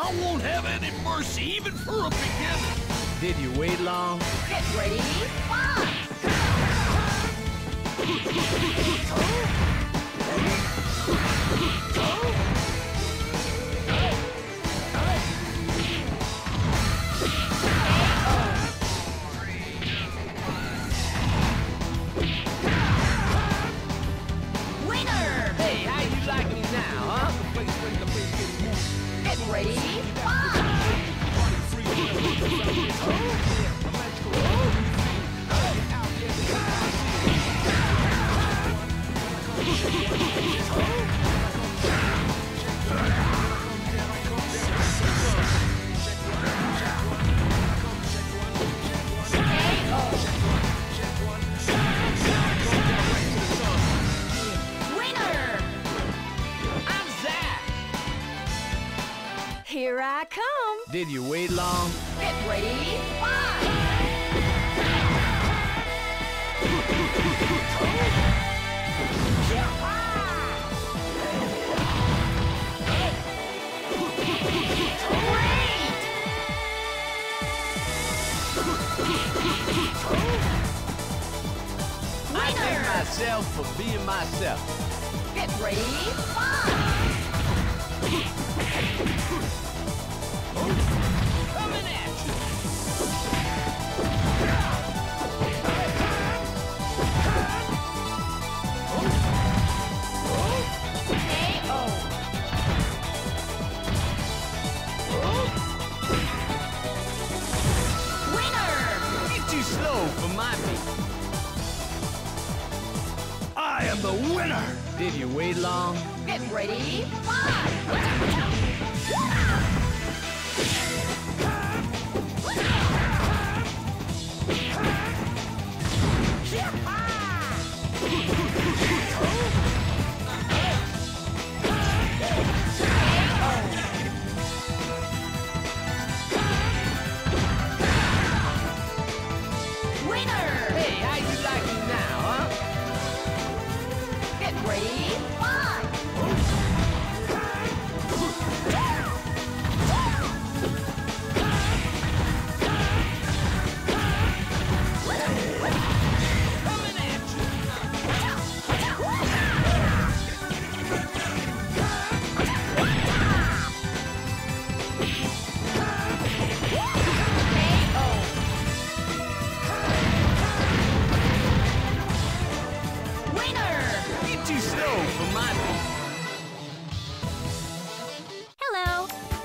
I won't have any mercy even for a beginner. Did you wait long? Get ready, fight! Winner! Did you wait long? Get ready, fight! I thank Winner! myself for being myself. Get ready, fight! The winner. Did you wait long? Get ready, fight!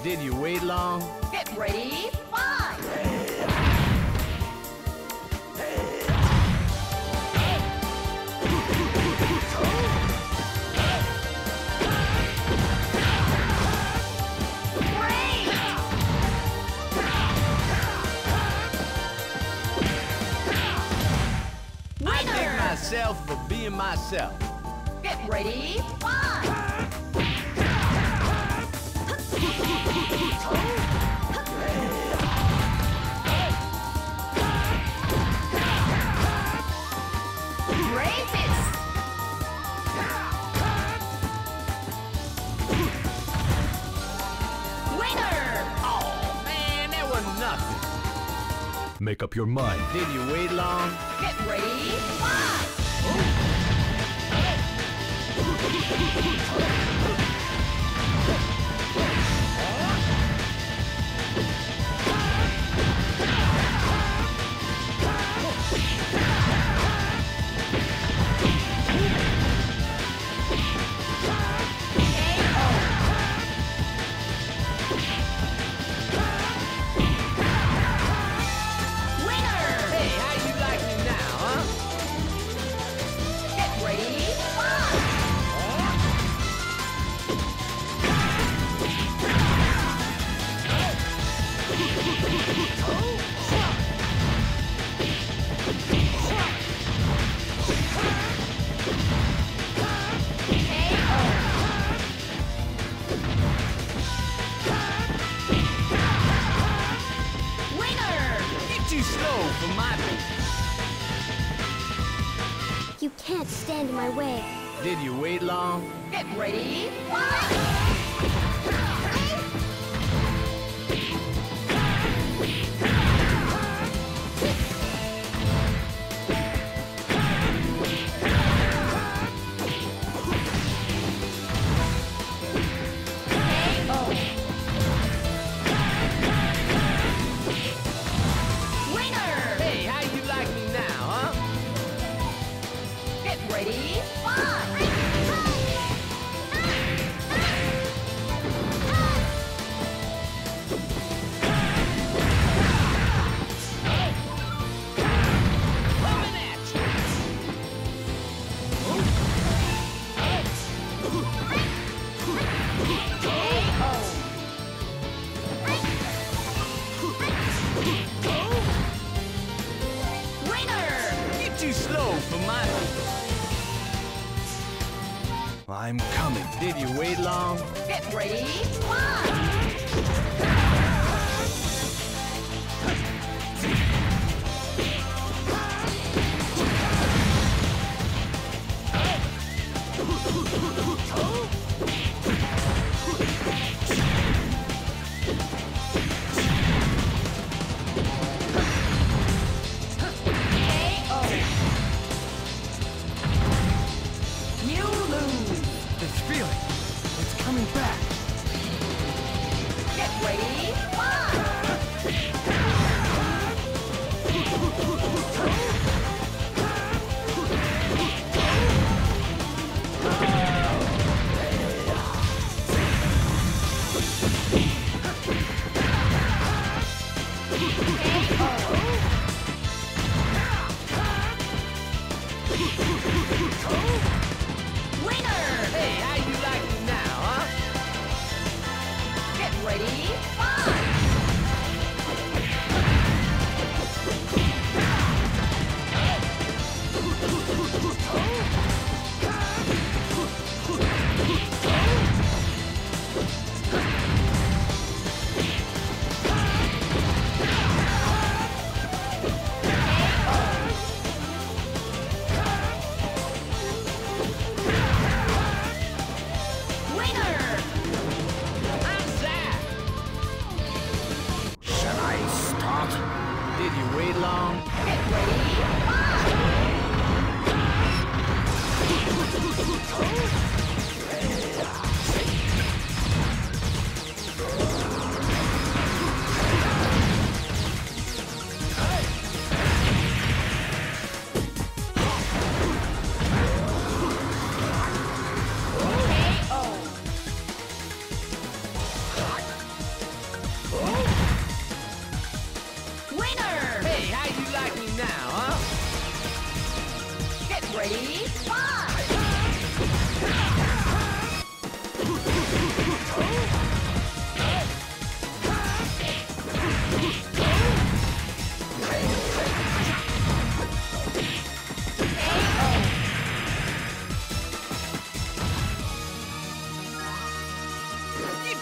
Did you wait long? Get ready, fight! Great! I thank myself for being myself. Get ready, fight! Make up your mind. Did you wait long? Get ready, fight! Stand in my way. Did you wait long? Get ready, fight! I'm coming. Did you wait long? Get ready, one!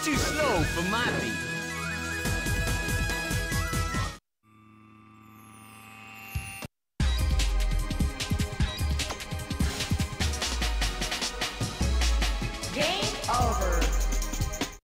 too slow for my beat.